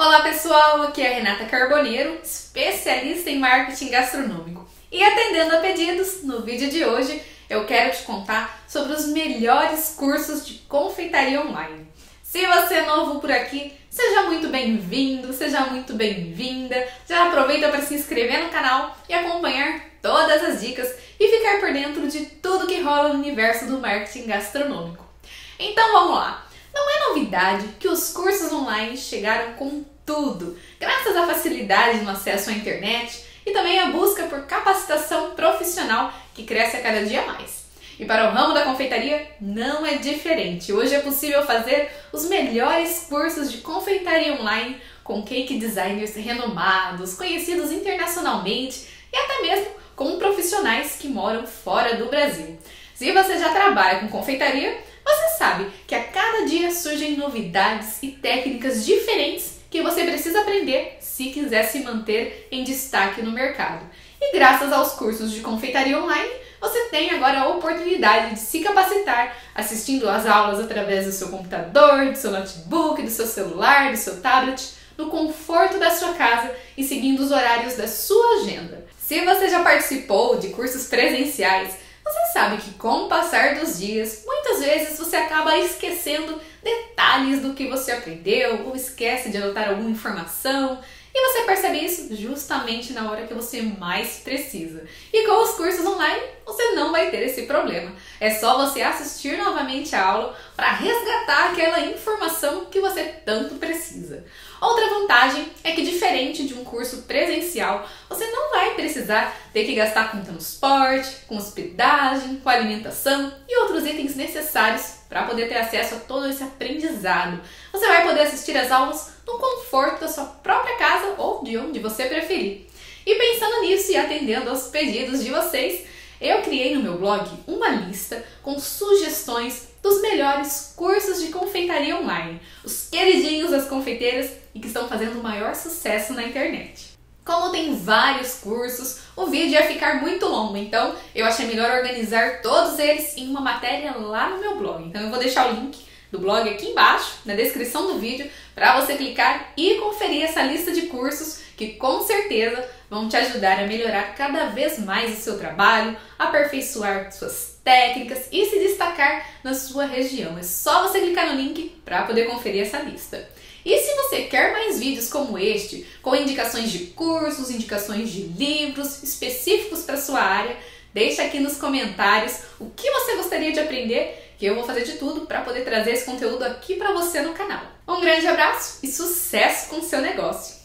Olá pessoal, aqui é a Renata Carboneiro, especialista em marketing gastronômico. E atendendo a pedidos, no vídeo de hoje eu quero te contar sobre os melhores cursos de confeitaria online. Se você é novo por aqui, seja muito bem-vindo, seja muito bem-vinda. Já aproveita para se inscrever no canal e acompanhar todas as dicas e ficar por dentro de tudo que rola no universo do marketing gastronômico. Então vamos lá! Novidade que os cursos online chegaram com tudo, graças à facilidade no acesso à internet e também à busca por capacitação profissional que cresce a cada dia mais. E para o ramo da confeitaria não é diferente. Hoje é possível fazer os melhores cursos de confeitaria online com cake designers renomados, conhecidos internacionalmente e até mesmo com profissionais que moram fora do Brasil. Se você já trabalha com confeitaria, sabe que a cada dia surgem novidades e técnicas diferentes que você precisa aprender se quiser se manter em destaque no mercado. E graças aos cursos de confeitaria online, você tem agora a oportunidade de se capacitar assistindo às aulas através do seu computador, do seu notebook, do seu celular, do seu tablet, no conforto da sua casa e seguindo os horários da sua agenda. Se você já participou de cursos presenciais, você sabe que com o passar dos dias, muitas vezes você acaba esquecendo detalhes do que você aprendeu ou esquece de anotar alguma informação. E você percebe isso justamente na hora que você mais precisa. E com os cursos online, você não vai ter esse problema. É só você assistir novamente a aula para resgatar aquela informação que você tanto precisa. Outra vantagem é que, diferente de um curso presencial, você não vai precisar ter que gastar com transporte, com hospedagem, com alimentação e outros itens necessários para poder ter acesso a todo esse aprendizado. Você vai poder assistir às aulas no conforto da sua própria casa ou de onde você preferir. E pensando nisso e atendendo aos pedidos de vocês, eu criei no meu blog uma lista com sugestões dos melhores cursos de confeitaria online, os queridinhos das confeiteiras e que estão fazendo o maior sucesso na internet. Como tem vários cursos, o vídeo ia ficar muito longo, então eu achei melhor organizar todos eles em uma matéria lá no meu blog. Então eu vou deixar o link do blog aqui embaixo, na descrição do vídeo, para você clicar e conferir essa lista de cursos que com certeza vão te ajudar a melhorar cada vez mais o seu trabalho, aperfeiçoar suas técnicas e se destacar na sua região. É só você clicar no link para poder conferir essa lista. E se você quer mais vídeos como este, com indicações de cursos, indicações de livros específicos para sua área, deixa aqui nos comentários o que você gostaria de aprender, que eu vou fazer de tudo para poder trazer esse conteúdo aqui para você no canal. Um grande abraço e sucesso com o seu negócio!